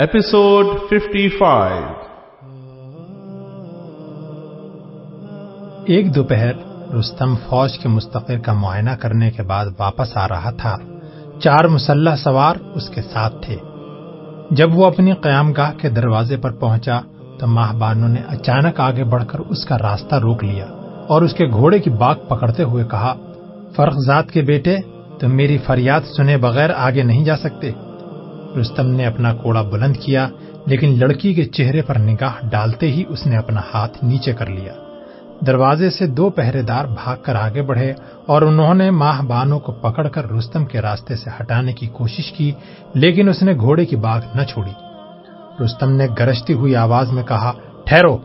Episode 55 ایک دوپہر رستم فوج کے مستقر کا معائنہ کرنے کے بعد واپس آ رہا تھا۔ چار مسلح سوار اس کے ساتھ تھے۔ جب وہ اپنی قیام گاہ کے دروازے پر پہنچا تو ماہ بانو نے اچانک آگے بڑھ کر اس کا راستہ روک لیا اور اس کے گھوڑے کی باغ پکڑتے ہوئے کہا فرق ذات کے بیٹے، تم میری فریاد سنے بغیر آگے نہیں جا سکتے۔ رستم نے اپنا کوڑا بلند کیا، لیکن لڑکی کے چہرے پر نگاہ ڈالتے ہی اس نے اپنا ہاتھ نیچے کر لیا۔ دروازے سے دو پہرے دار بھاگ کر آگے بڑھے اور انہوں نے ماہ بانو کو پکڑ کر رستم کے راستے سے ہٹانے کی کوشش کی، لیکن اس نے گھوڑے کی باغ نہ چھوڑی۔ رستم نے گرجتی ہوئی آواز میں کہا، ٹھہرو!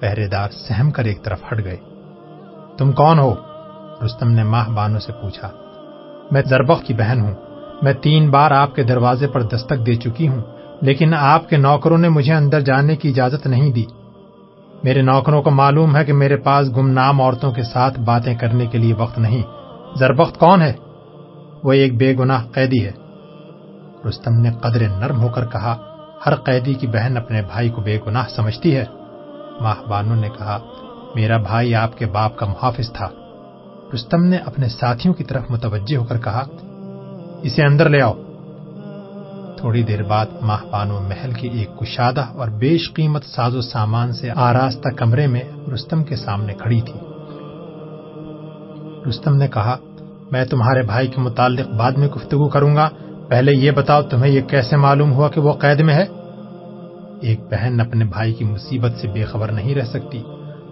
پہرے دار سہم کر ایک طرف ہٹ گئے۔ تم کون ہو؟ رستم نے ماہ بانو سے پوچھا۔ میں زربخ کی بہن ہوں۔ میں تین بار آپ کے دروازے پر دستک دے چکی ہوں، لیکن آپ کے نوکروں نے مجھے اندر جانے کی اجازت نہیں دی۔ میرے نوکروں کو معلوم ہے کہ میرے پاس گمنام عورتوں کے ساتھ باتیں کرنے کے لیے وقت نہیں۔ زربخت کون ہے؟ وہ ایک بے گناہ قیدی ہے۔ رستم نے قدر نرم ہو کر کہا، ہر قیدی کی بہن اپنے بھائی کو بے گناہ سمجھتی ہے۔ ماہ بانو نے کہا، میرا بھائی آپ کے باپ کا محافظ تھا۔ رستم نے اپنے ساتھیوں کی طرف متوجہ ہو کر کہا اسے اندر لے آؤ۔ تھوڑی دیر بعد ماہ بانو محل کی ایک کشادہ اور بیش قیمت ساز و سامان سے آراستہ کمرے میں رستم کے سامنے کھڑی تھی۔ رستم نے کہا، میں تمہارے بھائی کے متعلق بعد میں گفتگو کروں گا۔ پہلے یہ بتاؤ، تمہیں یہ کیسے معلوم ہوا کہ وہ قید میں ہے؟ ایک بہن اپنے بھائی کی مصیبت سے بے خبر نہیں رہ سکتی۔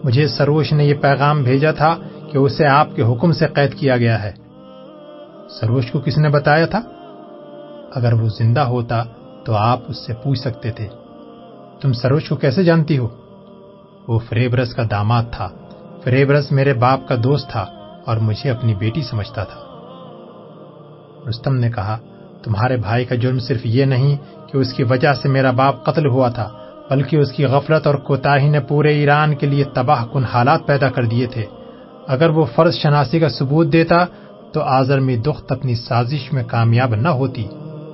مجھے سروش نے یہ پیغام بھیجا تھا کہ اسے آپ کے حکم سے قید کیا گیا ہے۔ سروش کو کس نے بتایا تھا؟ اگر وہ زندہ ہوتا تو آپ اس سے پوچھ سکتے تھے، تم سروش کو کیسے جانتی ہو؟ وہ فریبرس کا داماد تھا۔ فریبرس میرے باپ کا دوست تھا اور مجھے اپنی بیٹی سمجھتا تھا۔ رستم نے کہا، تمہارے بھائی کا جرم صرف یہ نہیں کہ اس کی وجہ سے میرا باپ قتل ہوا تھا، بلکہ اس کی غفلت اور کوتاہی نے پورے ایران کے لیے تباہ کن حالات پیدا کر دیے تھے۔ اگر وہ فرض شناسی کا ثبوت دیتا تو آزرمی دخت اپنی سازش میں کامیاب نہ ہوتی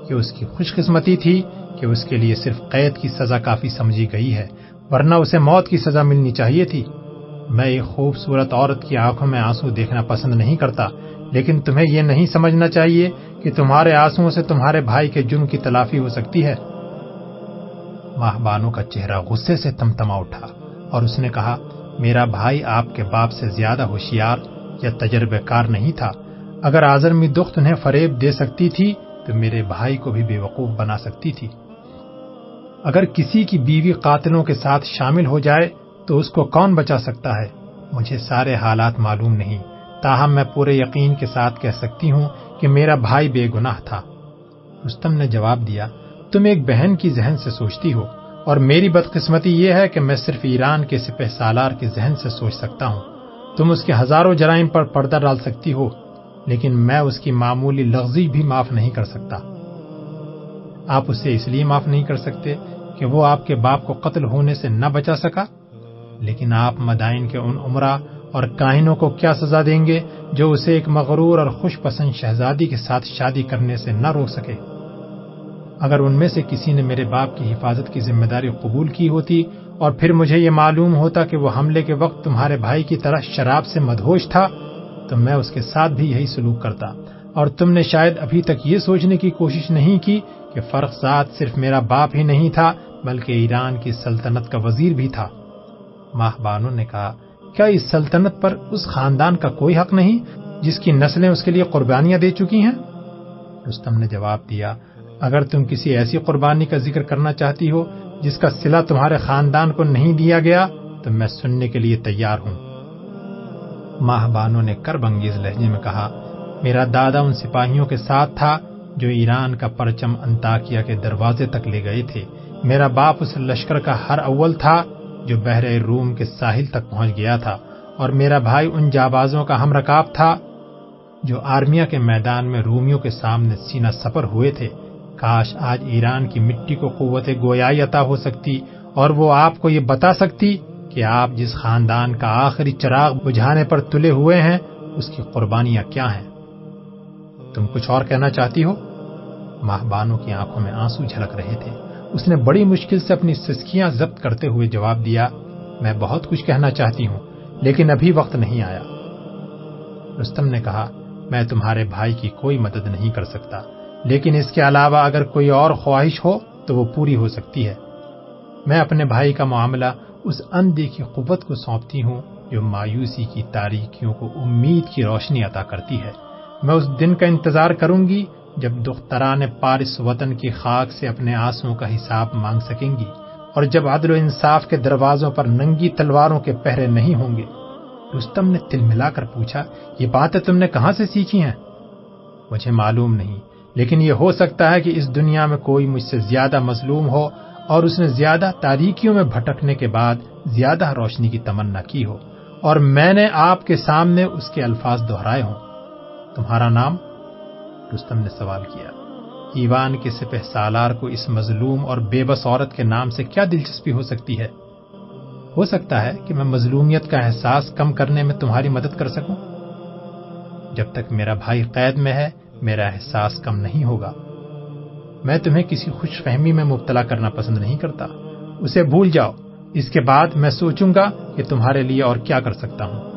کہ اس کی خوش قسمتی تھی کہ اس کے لیے صرف قید کی سزا کافی سمجھی گئی ہے، ورنہ اسے موت کی سزا ملنی چاہیے تھی۔ میں ایک خوبصورت عورت کی آنکھوں میں آنسو دیکھنا پسند نہیں کرتا، لیکن تمہیں یہ نہیں سمجھنا چاہیے کہ تمہارے آنسو سے تمہارے بھائی کے جرم کی تلافی ہو سکتی ہے۔ ماہ بانو کا چہرہ غصے سے تمتما اٹھا اور اس نے کہا، میرا بھائی آپ کے باپ سے زیادہ ہوشیار یا تجربہ کار نہیں تھا۔ اگر آزرمی دخت انہیں فریب دے سکتی تھی، تو میرے بھائی کو بھی بے وقوف بنا سکتی تھی۔ اگر کسی کی بیوی قاتلوں کے ساتھ شامل ہو جائے، تو اس کو کون بچا سکتا ہے؟ مجھے سارے حالات معلوم نہیں۔ تاہم، میں پورے یقین کے ساتھ کہہ سکتی ہوں کہ میرا بھائی بے گناہ تھا۔ رستم نے جواب دیا، تم ایک بہن کی ذہن سے سوچتی ہو، اور میری بدقسمتی یہ ہے کہ میں صرف ایران کے سپہ سالار کے ذہن سے سوچ سکتا ہوں۔ تم اس کے ہزاروں جرائم پر پردہ ڈال سکتی ہو۔ لیکن میں اس کی معمولی لغزی بھی معاف نہیں کر سکتا۔ آپ اسے اس لیے معاف نہیں کر سکتے کہ وہ آپ کے باپ کو قتل ہونے سے نہ بچا سکا۔ لیکن آپ مدائن کے ان عمرہ اور کاہنوں کو کیا سزا دیں گے جو اسے ایک مغرور اور خوش پسند شہزادی کے ساتھ شادی کرنے سے نہ روک سکے؟ اگر ان میں سے کسی نے میرے باپ کی حفاظت کی ذمہ داری قبول کی ہوتی اور پھر مجھے یہ معلوم ہوتا کہ وہ حملے کے وقت تمہارے بھائی کی طرح شراب سے مدہوش تھا تو میں اس کے ساتھ بھی یہی سلوک کرتا۔ اور تم نے شاید ابھی تک یہ سوچنے کی کوشش نہیں کی کہ فرق ذات صرف میرا باپ ہی نہیں تھا، بلکہ ایران کی سلطنت کا وزیر بھی تھا۔ ماہ بانو نے کہا، کیا اس سلطنت پر اس خاندان کا کوئی حق نہیں جس کی نسلیں اس کے لیے قربانیاں دے چکی ہیں؟ رستم نے جواب دیا، اگر تم کسی ایسی قربانی کا ذکر کرنا چاہتی ہو جس کا سلا تمہارے خاندان کو نہیں دیا گیا، تو میں سننے کے لیے تیار ہوں۔ ماہ بانو نے کر بنگیز لہجے میں کہا، میرا دادا ان سپاہیوں کے ساتھ تھا جو ایران کا پرچم انتاکیا کے دروازے تک لے گئے تھے۔ میرا باپ اس لشکر کا ہر اول تھا جو بحر روم کے ساحل تک پہنچ گیا تھا، اور میرا بھائی ان جابازوں کا ہم رکاب تھا جو آرمیا کے میدان میں رومیوں کے سامنے سینہ سفر ہوئے تھے۔ کاش آج ایران کی مٹی کو قوت گویائی عطا ہو سکتی اور وہ آپ کو یہ بتا سکتی کہ آپ جس خاندان کا آخری چراغ بجھانے پر تلے ہوئے ہیں، اس کی قربانیاں کیا ہیں؟ تم کچھ اور کہنا چاہتی ہو؟ ماہ بانو کی آنکھوں میں آنسو جھلک رہے تھے۔ اس نے بڑی مشکل سے اپنی سسکیاں ضبط کرتے ہوئے جواب دیا، میں بہت کچھ کہنا چاہتی ہوں، لیکن ابھی وقت نہیں آیا۔ رستم نے کہا، میں تمہارے بھائی کی کوئی مدد نہیں کر سکتا، لیکن اس کے علاوہ اگر کوئی اور خواہش ہو تو وہ پوری ہو سکتی ہے۔ میں اپنے بھائی کا معاملہ اس اندیکھی قوت کو سونپتی ہوں جو مایوسی کی تاریکیوں کو امید کی روشنی عطا کرتی ہے۔ میں اس دن کا انتظار کروں گی جب دختران پارس وطن کی خاک سے اپنے آنسوں کا حساب مانگ سکیں گی اور جب عدل و انصاف کے دروازوں پر ننگی تلواروں کے پہرے نہیں ہوں گے۔ رستم نے تل ملا کر پوچھا، یہ باتیں تم نے کہاں سے سیکھی ہیں؟ مجھے معلوم نہیں، لیکن یہ ہو سکتا ہے کہ اس دنیا میں کوئی مجھ سے زیادہ مظلوم ہو اور اس نے زیادہ تاریکیوں میں بھٹکنے کے بعد زیادہ روشنی کی تمنا کی ہو اور میں نے آپ کے سامنے اس کے الفاظ دہرائے ہوں۔ تمہارا نام؟ رستم نے سوال کیا۔ ایوان کے سپہ سالار کو اس مظلوم اور بے بس عورت کے نام سے کیا دلچسپی ہو سکتی ہے؟ ہو سکتا ہے کہ میں مظلومیت کا احساس کم کرنے میں تمہاری مدد کر سکوں؟ جب تک میرا بھائی قید میں ہے، میرا احساس کم نہیں ہوگا۔ میں تمہیں کسی خوش فہمی میں مبتلا کرنا پسند نہیں کرتا۔ اسے بھول جاؤ۔ اس کے بعد میں سوچوں گا کہ تمہارے لیے اور کیا کر سکتا ہوں۔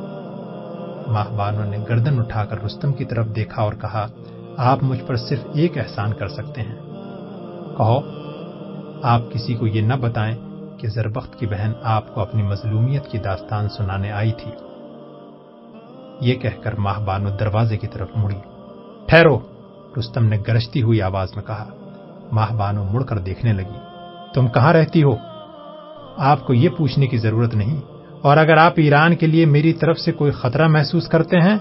ماہ بانو نے گردن اٹھا کر رستم کی طرف دیکھا اور کہا، آپ مجھ پر صرف ایک احسان کر سکتے ہیں۔ کہو، آپ کسی کو یہ نہ بتائیں کہ زربخت کی بہن آپ کو اپنی مظلومیت کی داستان سنانے آئی تھی۔ یہ کہہ کر ماہ بانو دروازے کی طرف مڑی۔ ٹھہرو، رستم نے گرجتی ہوئی آواز میں کہا ماہ بانو مڑ کر دیکھنے لگی۔ تم کہاں رہتی ہو؟ آپ کو یہ پوچھنے کی ضرورت نہیں۔ اور اگر آپ ایران کے لیے میری طرف سے کوئی خطرہ محسوس کرتے ہیں،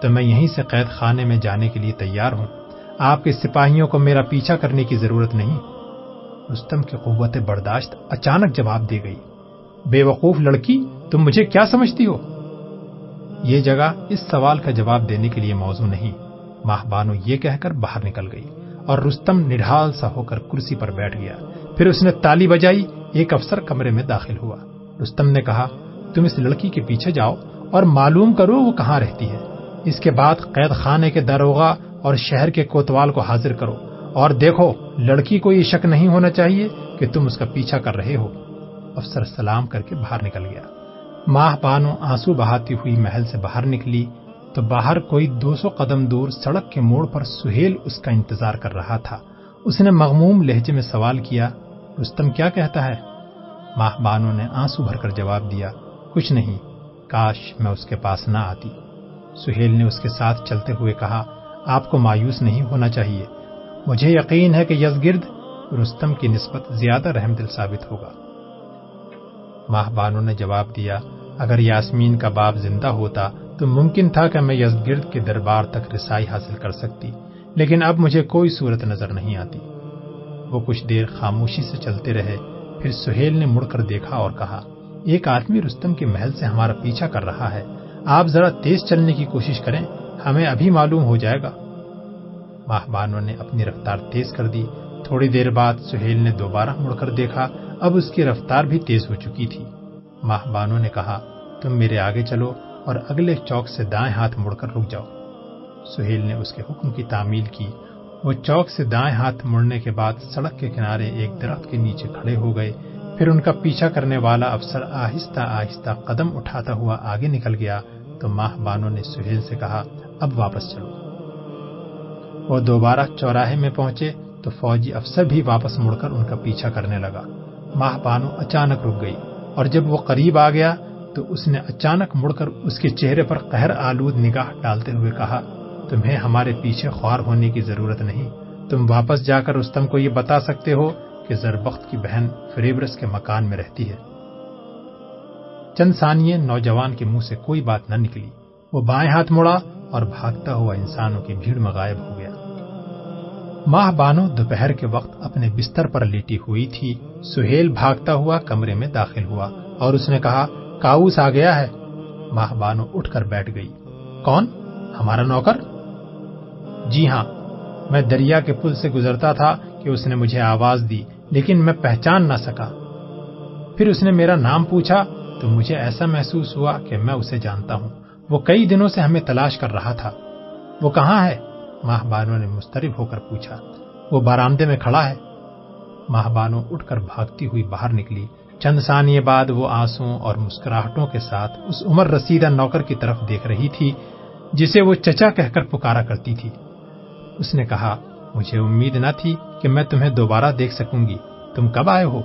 تو میں یہیں سے قید خانے میں جانے کے لیے تیار ہوں۔ آپ کے سپاہیوں کو میرا پیچھا کرنے کی ضرورت نہیں۔ رستم کی قوت برداشت اچانک جواب دے گئی۔ بے وقوف لڑکی، تم مجھے کیا سمجھتی ہو؟ یہ جگہ اس سوال کا جواب دینے کے لیے موضوع نہیں۔ ماہ بانو یہ کہہ کر باہر نکل گئی۔ اور رستم نڈھال سا ہو کر کرسی پر بیٹھ گیا۔ پھر اس نے تالی بجائی، ایک افسر کمرے میں داخل ہوا۔ رستم نے کہا، تم اس لڑکی کے پیچھے جاؤ اور معلوم کرو وہ کہاں رہتی ہے۔ اس کے بعد قید خانے کے داروغہ اور شہر کے کوتوال کو حاضر کرو اور دیکھو، لڑکی کو یہ شک نہیں ہونا چاہیے کہ تم اس کا پیچھا کر رہے ہو۔ افسر سلام کر کے باہر نکل گیا۔ ماہ بانو آنسو بہاتی ہوئی محل سے باہر نکلی۔ تو باہر کوئی دو سو قدم دور سڑک کے موڑ پر سہیل اس کا انتظار کر رہا تھا۔ اس نے مغموم لہجے میں سوال کیا، رستم کیا کہتا ہے؟ ماہ بانو نے آنسو بھر کر جواب دیا، کچھ نہیں، کاش میں اس کے پاس نہ آتی۔ سہیل نے اس کے ساتھ چلتے ہوئے کہا، آپ کو مایوس نہیں ہونا چاہیے۔ مجھے یقین ہے کہ یزگرد رستم کی نسبت زیادہ رحم دل ثابت ہوگا۔ ماہ بانو نے جواب دیا، اگر یاسمین کا باپ زندہ ہوتا تو ممکن تھا کہ میں یزگرد کے دربار تک رسائی حاصل کر سکتی، لیکن اب مجھے کوئی صورت نظر نہیں آتی۔ وہ کچھ دیر خاموشی سے چلتے رہے، پھر سہیل نے مڑ کر دیکھا اور کہا، ایک آدمی رستم کے محل سے ہمارا پیچھا کر رہا ہے۔ آپ ذرا تیز چلنے کی کوشش کریں، ہمیں ابھی معلوم ہو جائے گا۔ ماہ بانو نے اپنی رفتار تیز کر دی۔ تھوڑی دیر بعد سہیل نے دوبارہ مڑ کر دیکھا، اب اس کی رفتار بھی تیز ہو چکی تھی۔ ماہ بانو نے کہا، تم میرے آگے چلو اور اگلے چوک سے دائیں ہاتھ مڑ کر رک جاؤ۔ سہیل نے اس کے حکم کی تعمیل کی۔ وہ چوک سے دائیں ہاتھ مڑنے کے بعد سڑک کے کنارے ایک درخت کے نیچے کھڑے ہو گئے۔ پھر ان کا پیچھا کرنے والا افسر آہستہ آہستہ قدم اٹھاتا ہوا آگے نکل گیا۔ تو ماہ بانو نے سہیل سے کہا، اب واپس چلو۔ وہ دوبارہ چوراہے میں پہنچے تو فوجی افسر بھی واپس مڑ کر ان کا پیچھا کرنے لگا۔ ماہ بانو اچانک رک گئی اور جب وہ قریب آ گیا تو اس نے اچانک مڑ کر اس کے چہرے پر قہر آلود نگاہ ڈالتے ہوئے کہا، تمہیں ہمارے پیچھے خوار ہونے کی ضرورت نہیں. تم واپس جا کر رستم کو یہ بتا سکتے ہو کہ زربخت کی بہن فریبرس کے مکان میں رہتی ہے. چند ثانیے نوجوان کے منہ سے کوئی بات نہ نکلی. وہ بائیں ہاتھ مڑا اور بھاگتا ہوا انسانوں کی بھیڑ میں غائب ہو گیا۔ ماہ بانو دوپہر کے وقت اپنے بستر پر لیٹی ہوئی تھی، سہیل بھاگتا ہوا کمرے میں داخل ہوا اور اس نے کہا کاؤس آ گیا ہے۔ ماہ بانو اٹھ کر بیٹھ گئی۔ کون؟ ہمارا نوکر؟ جی ہاں میں دریا کے پل سے گزرتا تھا کہ اس نے مجھے آواز دی، لیکن میں پہچان نہ سکا۔ پھر اس نے میرا نام پوچھا، تو مجھے ایسا محسوس ہوا کہ میں اسے جانتا ہوں۔ وہ کئی دنوں سے ہمیں تلاش کر رہا تھا۔ وہ کہاں ہے؟ ماہ بانو نے مسترب ہو کر پوچھا۔ وہ بارامدے میں کھڑا ہے۔ ماہ بانو اٹھ کر بھاگتی ہوئی باہر نکلی۔ چند ثانیے بعد وہ آنسوں اور مسکراہٹوں کے ساتھ اس عمر رسیدہ نوکر کی طرف دیکھ رہی تھی، جسے وہ چچا کہہ کر پکارا کرتی تھی۔ اس نے کہا، مجھے امید نہ تھی کہ میں تمہیں دوبارہ دیکھ سکوں گی۔ تم کب آئے ہو؟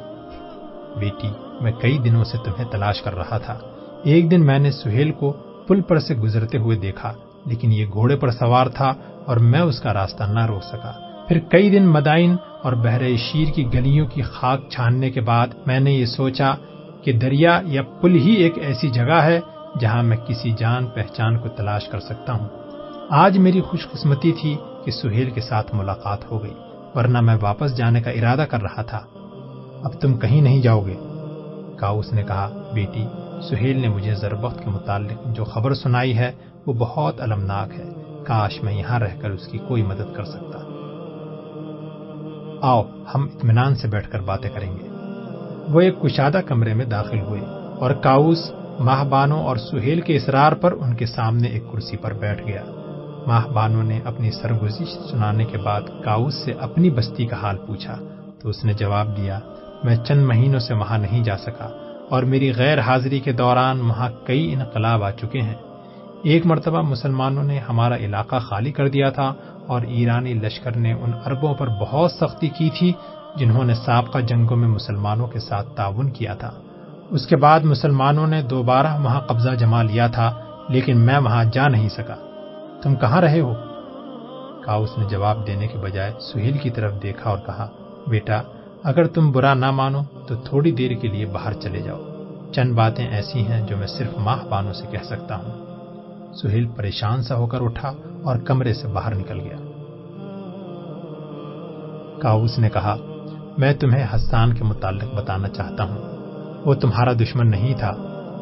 بیٹی، میں کئی دنوں سے تمہیں تلاش کر رہا تھا۔ ایک دن میں نے سہیل کو پل پر سے گزرتے ہوئے دیکھا، لیکن یہ گھوڑے پر سوار تھا اور میں اس کا راستہ نہ روک سکا۔ پھر کئی دن مدائن اور بحر شیر کی گلیوں کی خاک چھاننے کے بعد میں نے یہ سوچا کہ دریا یا پل ہی ایک ایسی جگہ ہے جہاں میں کسی جان پہچان کو تلاش کر سکتا ہوں۔ آج میری خوش قسمتی تھی کہ سہیل کے ساتھ ملاقات ہو گئی، ورنہ میں واپس جانے کا ارادہ کر رہا تھا۔ اب تم کہیں نہیں جاؤ گے؟ کاؤس نے کہا، بیٹی، سہیل نے مجھے زربخت کے متعلق جو خبر سنائی ہے وہ بہت المناک ہے۔ کاش میں یہاں رہ کر اس کی کوئی مدد کر سکتا۔ آؤ، ہم اطمینان سے بیٹھ کر باتیں کریں گے۔ وہ ایک کشادہ کمرے میں داخل ہوئے اور کاؤس ماہ بانو اور سہیل کے اصرار پر ان کے سامنے ایک کرسی پر بیٹھ گیا۔ ماہ بانو نے اپنی سرگزش سنانے کے بعد کاؤس سے اپنی بستی کا حال پوچھا۔ تو اس نے جواب دیا، میں چند مہینوں سے وہاں نہیں جا سکا اور میری غیر حاضری کے دوران وہاں کئی انقلاب آ چکے ہیں۔ ایک مرتبہ مسلمانوں نے ہمارا علاقہ خالی کر دیا تھا اور ایرانی لشکر نے ان عربوں پر بہت سختی کی تھی جنہوں نے سابقہ جنگوں میں مسلمانوں کے ساتھ تعاون کیا تھا۔ اس کے بعد مسلمانوں نے دوبارہ وہاں قبضہ جما لیا تھا، لیکن میں وہاں جا نہیں سکا۔ تم کہاں رہے ہو؟ کاؤس نے جواب دینے کے بجائے سہیل کی طرف دیکھا اور کہا، بیٹا، اگر تم برا نہ مانو تو تھوڑی دیر کے لیے باہر چلے جاؤ۔ چند باتیں ایسی ہیں جو میں صرف ماہ بانوں سے کہہ سکتا ہوں۔ سہیل پریشان سا ہو کر اٹھا اور کمرے سے باہر نکل گیا۔ کاؤس نے کہا، میں تمہیں حسان کے متعلق بتانا چاہتا ہوں۔ وہ تمہارا دشمن نہیں تھا۔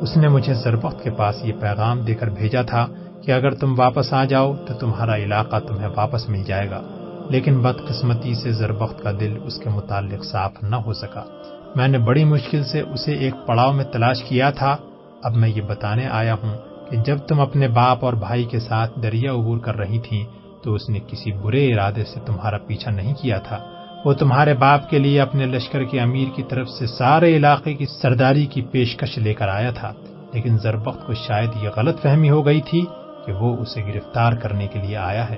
اس نے مجھے زربخت کے پاس یہ پیغام دے کر بھیجا تھا کہ اگر تم واپس آ جاؤ تو تمہارا علاقہ تمہیں واپس مل جائے گا۔ لیکن بدقسمتی سے زربخت کا دل اس کے متعلق صاف نہ ہو سکا۔ میں نے بڑی مشکل سے اسے ایک پڑاؤ میں تلاش کیا تھا۔ اب میں یہ بتانے آیا ہوں کہ جب تم اپنے باپ اور بھائی کے ساتھ دریا عبور کر رہی تھیں، تو اس نے کسی برے ارادے سے تمہارا پیچھا نہیں کیا تھا۔ وہ تمہارے باپ کے لیے اپنے لشکر کے امیر کی طرف سے سارے علاقے کی سرداری کی پیشکش لے کر آیا تھا۔ لیکن زربخت کو شاید یہ غلط فہمی ہو گئی تھی کہ وہ اسے گرفتار کرنے کے لیے آیا ہے۔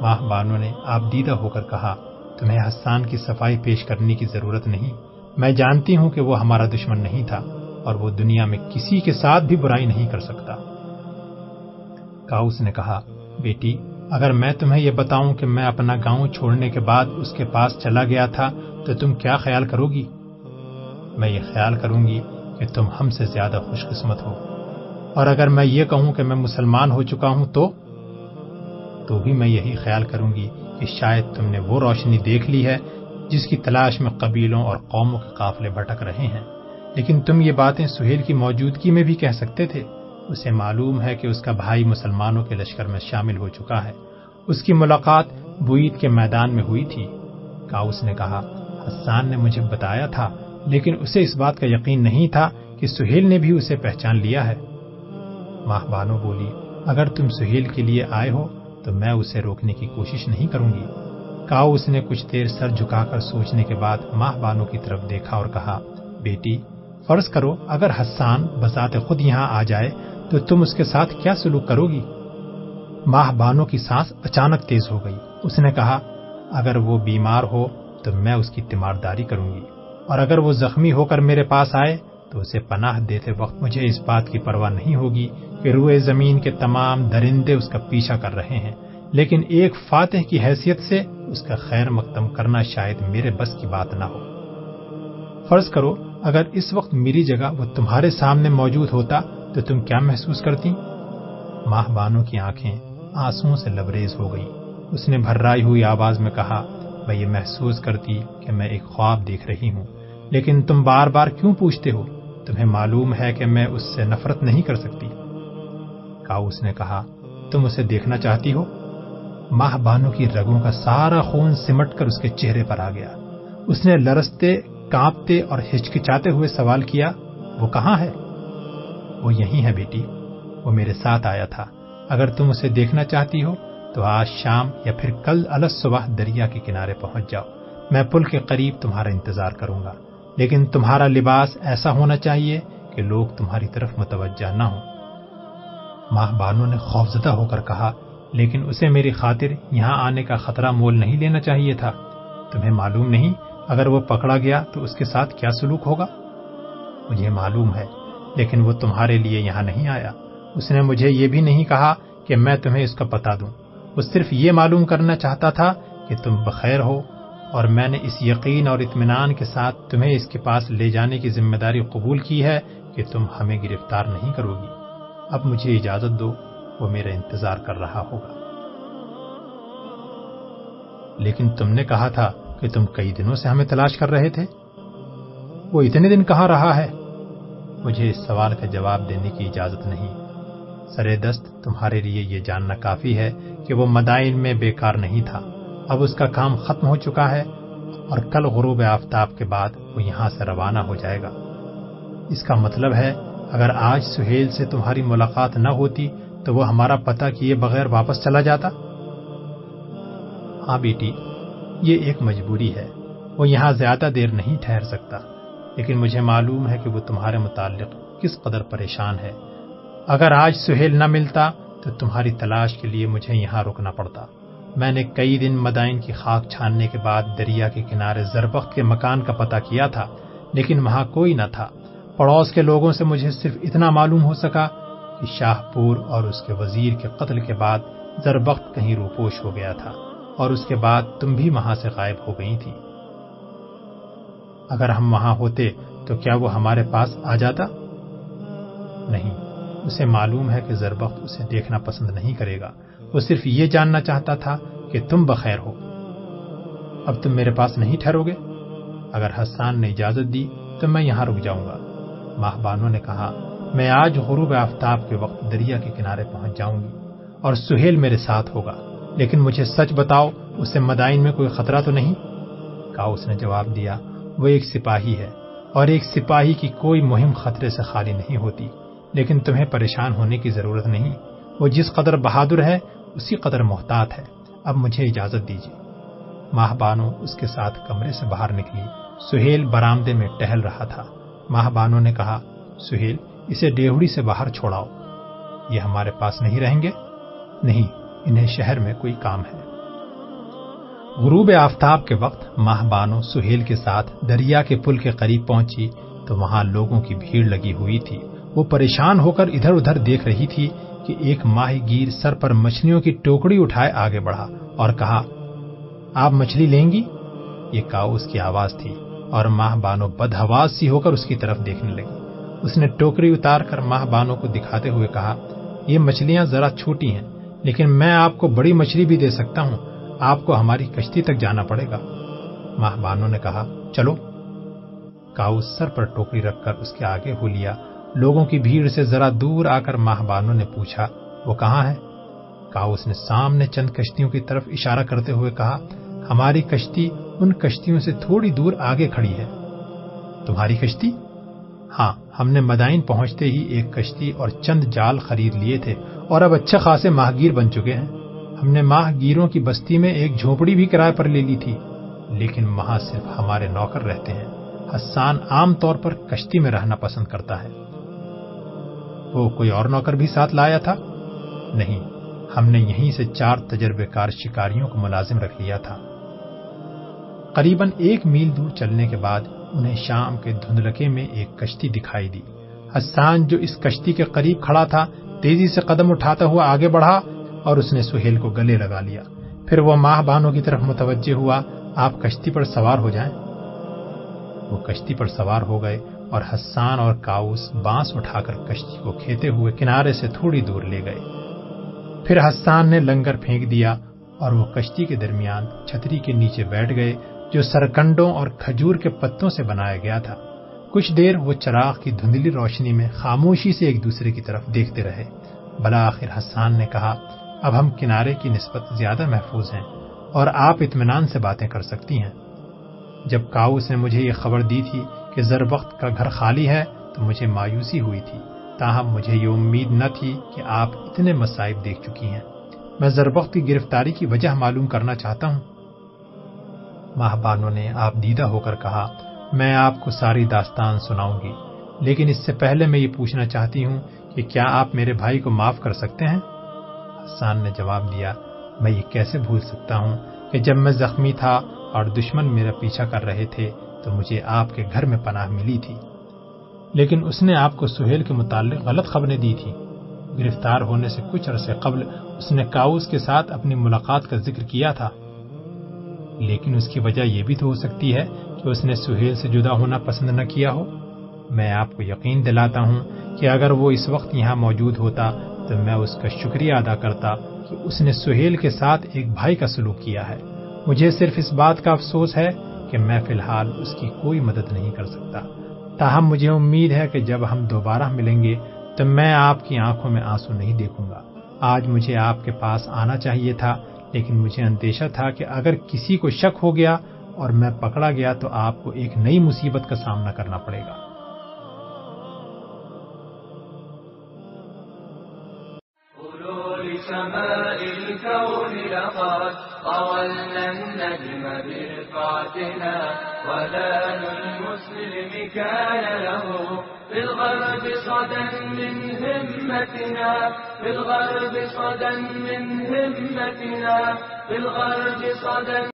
ماہ بانو نے آپ دیدہ ہو کر کہا، تمہیں حسان کی صفائی پیش کرنے کی ضرورت نہیں۔ میں جانتی ہوں کہ وہ ہمارا دشمن نہیں تھا۔ اور وہ دنیا میں کسی کے ساتھ بھی برائی نہیں کر سکتا۔ کاؤس نے کہا، بیٹی، اگر میں تمہیں یہ بتاؤں کہ میں اپنا گاؤں چھوڑنے کے بعد اس کے پاس چلا گیا تھا، تو تم کیا خیال کرو گی؟ میں یہ خیال کروں گی کہ تم ہم سے زیادہ خوش قسمت ہو۔ اور اگر میں یہ کہوں کہ میں مسلمان ہو چکا ہوں تو؟ تو بھی میں یہی خیال کروں گی کہ شاید تم نے وہ روشنی دیکھ لی ہے جس کی تلاش میں قبیلوں اور قوموں کے قافلے بھٹک رہے ہیں۔ لیکن تم یہ باتیں سہیل کی موجودگی میں بھی کہہ سکتے تھے۔ اسے معلوم ہے کہ اس کا بھائی مسلمانوں کے لشکر میں شامل ہو چکا ہے۔ اس کی ملاقات بوئید کے میدان میں ہوئی تھی۔ کاؤس نے کہا، حسان نے مجھے بتایا تھا، لیکن اسے اس بات کا یقین نہیں تھا کہ سہیل نے بھی اسے پہچان لیا ہے۔ ماہ بانو بولی، اگر تم سہیل کے لیے آئے ہو، تو میں اسے روکنے کی کوشش نہیں کروں گی۔ کاؤس نے کچھ دیر سر جھکا کر سوچنے کے بعد ماہ بانو کی طرف دیکھا اور کہا، بیٹی فرض کرو اگر حسان بذات خود یہاں آ جائے تو تم اس کے ساتھ کیا سلوک کرو گی؟ ماہ بانو کی سانس اچانک تیز ہو گئی۔ اس نے کہا، اگر وہ بیمار ہو تو میں اس کی تیمارداری کروں گی۔ اور اگر وہ زخمی ہو کر میرے پاس آئے تو اسے پناہ دیتے وقت مجھے اس بات کی پرواہ نہیں ہوگی کہ روئے زمین کے تمام درندے اس کا پیچھا کر رہے ہیں۔ لیکن ایک فاتح کی حیثیت سے اس کا خیر مقدم کرنا شاید میرے بس کی بات نہ ہو۔ فرض کرو اگر اس وقت میری جگہ وہ تمہارے سامنے موجود ہوتا تو تم کیا محسوس کرتی؟ ماہ بانو کی آنکھیں آنسو سے لبریز ہو گئی اس نے بھرائی ہوئی آواز میں کہا، میں یہ محسوس کرتی کہ میں ایک خواب دیکھ رہی ہوں۔ لیکن تم بار بار کیوں پوچھتے ہو؟ تمہیں معلوم ہے کہ میں اس سے نفرت نہیں کر سکتی۔ کاؤس نے کہا، تم اسے دیکھنا چاہتی ہو؟ ماہ بانو کی رگوں کا سارا خون سمٹ کر اس کے چہرے پر آ گیا۔ اس نے لرستے کانپتے اور ہچکچاتے ہوئے سوال کیا، وہ کہاں ہے؟ وہ یہی ہے بیٹی، وہ میرے ساتھ آیا تھا۔ اگر تم اسے دیکھنا چاہتی ہو، تو آج شام یا پھر کل الگ صبح دریا کے کنارے پہنچ جاؤ۔ میں پل کے قریب تمہارا انتظار کروں گا۔ لیکن تمہارا لباس ایسا ہونا چاہیے کہ لوگ تمہاری طرف متوجہ نہ ہوں۔ ماہ بانو نے خوفزدہ ہو کر کہا، لیکن اسے میری خاطر یہاں آنے کا خطرہ مول نہیں لینا چاہیے تھا۔ تمہیں معلوم نہیں اگر وہ پکڑا گیا تو اس کے ساتھ کیا سلوک ہوگا؟ مجھے معلوم ہے، لیکن وہ تمہارے لیے یہاں نہیں آیا۔ اس نے مجھے یہ بھی نہیں کہا کہ میں تمہیں اس کا پتا دوں۔ وہ صرف یہ معلوم کرنا چاہتا تھا کہ تم بخیر ہو، اور میں نے اس یقین اور اطمینان کے ساتھ تمہیں اس کے پاس لے جانے کی ذمہ داری قبول کی ہے کہ تم ہمیں گرفتار نہیں کرو گی اب مجھے اجازت دو، وہ میرا انتظار کر رہا ہوگا۔ لیکن تم نے کہا تھا کہ تم کئی دنوں سے ہمیں تلاش کر رہے تھے۔ وہ اتنے دن کہاں رہا ہے؟ مجھے اس سوال کا جواب دینے کی اجازت نہیں۔ سر دست، تمہارے لیے یہ جاننا کافی ہے کہ وہ مدائن میں بیکار نہیں تھا۔ اب اس کا کام ختم ہو چکا ہے اور کل غروب آفتاب کے بعد وہ یہاں سے روانہ ہو جائے گا۔ اس کا مطلب ہے، اگر آج سہیل سے تمہاری ملاقات نہ ہوتی تو وہ ہمارا پتہ کیے بغیر واپس چلا جاتا۔ ہاں بیٹی یہ ایک مجبوری ہے۔ وہ یہاں زیادہ دیر نہیں ٹھہر سکتا، لیکن مجھے معلوم ہے کہ وہ تمہارے متعلق کس قدر پریشان ہے۔ اگر آج سہیل نہ ملتا تو تمہاری تلاش کے لیے مجھے یہاں رکنا پڑتا۔ میں نے کئی دن مدائن کی خاک چھاننے کے بعد دریا کے کنارے زربخت کے مکان کا پتہ کیا تھا، لیکن وہاں کوئی نہ تھا۔ پڑوس کے لوگوں سے مجھے صرف اتنا معلوم ہو سکا کہ شاہ پور اور اس کے وزیر کے قتل کے بعد زربخت کہیں روپوش ہو گیا تھا۔ اور اس کے بعد تم بھی وہاں سے غائب ہو گئی تھی۔ اگر ہم وہاں ہوتے تو کیا وہ ہمارے پاس آ جاتا؟ نہیں، اسے معلوم ہے کہ زربخت اسے دیکھنا پسند نہیں کرے گا۔ وہ صرف یہ جاننا چاہتا تھا کہ تم بخیر ہو۔ اب تم میرے پاس نہیں ٹھہرو گے؟ اگر حسان نے اجازت دی تو میں یہاں رک جاؤں گا۔ ماہ بانو نے کہا، میں آج غروب آفتاب کے وقت دریا کے کنارے پہنچ جاؤں گی اور سہیل میرے ساتھ ہوگا۔ لیکن مجھے سچ بتاؤ، اسے مدائن میں کوئی خطرہ تو نہیں؟ کہا اس نے جواب دیا، وہ ایک سپاہی ہے، اور ایک سپاہی کی کوئی مہم خطرے سے خالی نہیں ہوتی، لیکن تمہیں پریشان ہونے کی ضرورت نہیں۔ وہ جس قدر بہادر ہے، اسی قدر محتاط ہے۔ اب مجھے اجازت دیجیے۔ ماہ بانو اس کے ساتھ کمرے سے باہر نکلی۔ سہیل برامدے میں ٹہل رہا تھا۔ ماہ بانو نے کہا، سہیل، اسے ڈیوڑی سے باہر چھوڑاؤ۔ یہ ہمارے پاس نہیں رہیں گے؟ نہیں۔ انہیں شہر میں کوئی کام ہے۔ غروب آفتاب کے وقت ماہ بانو سہیل کے ساتھ دریا کے پل کے قریب پہنچی تو وہاں لوگوں کی بھیڑ لگی ہوئی تھی۔ وہ پریشان ہو کر ادھر ادھر دیکھ رہی تھی کہ ایک ماہی گیر سر پر مچھلیوں کی ٹوکڑی اٹھائے آگے بڑھا اور کہا، آپ مچھلی لیں گی؟ یہ کاؤس کی آواز تھی اور ماہ بانو بدہواز سی ہو کر اس کی طرف دیکھنے لگی۔ اس نے ٹوکری اتار کر ماہ بانو کو دکھاتے ہوئے کہا، یہ مچھلیاں ذرا چھوٹی ہیں۔ لیکن میں آپ کو بڑی مچھلی بھی دے سکتا ہوں۔ آپ کو ہماری کشتی تک جانا پڑے گا۔ ماہ بانو نے کہا، چلو۔ کاؤ سر پر ٹوکری رکھ کر اس کے آگے ہو لیا۔ لوگوں کی بھیڑ سے ذرا دور آ کر ماہ بانو نے پوچھا، وہ کہاں ہے کاؤس نے سامنے چند کشتیوں کی طرف اشارہ کرتے ہوئے کہا، ہماری کشتی ان کشتیوں سے تھوڑی دور آگے کھڑی ہے۔ تمہاری کشتی؟ ہاں ہم نے مدائن پہنچتے ہی ایک کشتی اور چند جال خرید لیے تھے۔ اور اب اچھے خاصے ماہ گیر بن چکے ہیں۔ ہم نے ماہ گیروں کی بستی میں ایک جھونپڑی بھی کرائے پر لے لی تھی، لیکن وہاں صرف ہمارے نوکر رہتے ہیں۔ حسان عام طور پر کشتی میں رہنا پسند کرتا ہے۔ وہ کوئی اور نوکر بھی ساتھ لایا تھا؟ نہیں، ہم نے یہیں سے چار تجربے کار شکاریوں کو ملازم رکھ لیا تھا۔ قریباً ایک میل دور چلنے کے بعد انہیں شام کے دھندلکے میں ایک کشتی دکھائی دی۔ حسان جو اس کشتی کے قریب کھڑا تھا تیزی سے قدم اٹھاتا ہوا آگے بڑھا اور اس نے سہیل کو گلے لگا لیا۔ پھر وہ ماہ بانوں کی طرف متوجہ ہوا۔ آپ کشتی پر سوار ہو جائیں۔ وہ کشتی پر سوار ہو گئے اور حسان اور کاؤس بانس اٹھا کر کشتی کو کھیتے ہوئے کنارے سے تھوڑی دور لے گئے۔ پھر حسان نے لنگر پھینک دیا اور وہ کشتی کے درمیان چھتری کے نیچے بیٹھ گئے جو سرکنڈوں اور کھجور کے پتوں سے بنایا گیا تھا۔ کچھ دیر وہ چراغ کی دھندلی روشنی میں خاموشی سے ایک دوسرے کی طرف دیکھتے رہے۔ بلا آخر حسان نے کہا، اب ہم کنارے کی نسبت زیادہ محفوظ ہیں اور آپ اطمینان سے باتیں کر سکتی ہیں۔ جب کاؤس نے مجھے یہ خبر دی تھی کہ زر وقت کا گھر خالی ہے، تو مجھے مایوسی ہوئی تھی۔ تاہم مجھے یہ امید نہ تھی کہ آپ اتنے مصائب دیکھ چکی ہیں۔ میں زربخت کی گرفتاری کی وجہ معلوم کرنا چاہتا ہوں۔ ماہبانوں نے آپ دیدہ ہو کر کہا میں آپ کو ساری داستان سناؤں گی۔ لیکن اس سے پہلے میں یہ پوچھنا چاہتی ہوں کہ کیا آپ میرے بھائی کو معاف کر سکتے ہیں؟ حسان نے جواب دیا، میں یہ کیسے بھول سکتا ہوں کہ جب میں زخمی تھا اور دشمن میرا پیچھا کر رہے تھے، تو مجھے آپ کے گھر میں پناہ ملی تھی۔ لیکن اس نے آپ کو سہیل کے متعلق غلط خبریں دی تھی گرفتار ہونے سے کچھ عرصے قبل اس نے کاؤس کے ساتھ اپنی ملاقات کا ذکر کیا تھا۔ لیکن اس کی وجہ یہ بھی تو ہو سکتی ہے کہ اس نے سہیل سے جدا ہونا پسند نہ کیا ہو۔ میں آپ کو یقین دلاتا ہوں کہ اگر وہ اس وقت یہاں موجود ہوتا تو میں اس کا شکریہ ادا کرتا کہ اس نے سہیل کے ساتھ ایک بھائی کا سلوک کیا ہے۔ مجھے صرف اس بات کا افسوس ہے کہ میں فی الحال اس کی کوئی مدد نہیں کر سکتا۔ تاہم مجھے امید ہے کہ جب ہم دوبارہ ملیں گے تو میں آپ کی آنکھوں میں آنسو نہیں دیکھوں گا۔ آج مجھے آپ کے پاس آنا چاہیے تھا، لیکن مجھے اندیشہ تھا کہ اگر کسی کو شک ہو گیا اور میں پکڑا گیا تو آپ کو ایک نئی مصیبت کا سامنا کرنا پڑے گا۔ سماء الكون لقد طولنا النجم برفعتنا ولان المسلم كان له في الغرب صدى من همتنا، في الغرب صدى من همتنا، في الغرب صدى